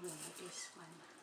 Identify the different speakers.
Speaker 1: 我们就喜欢。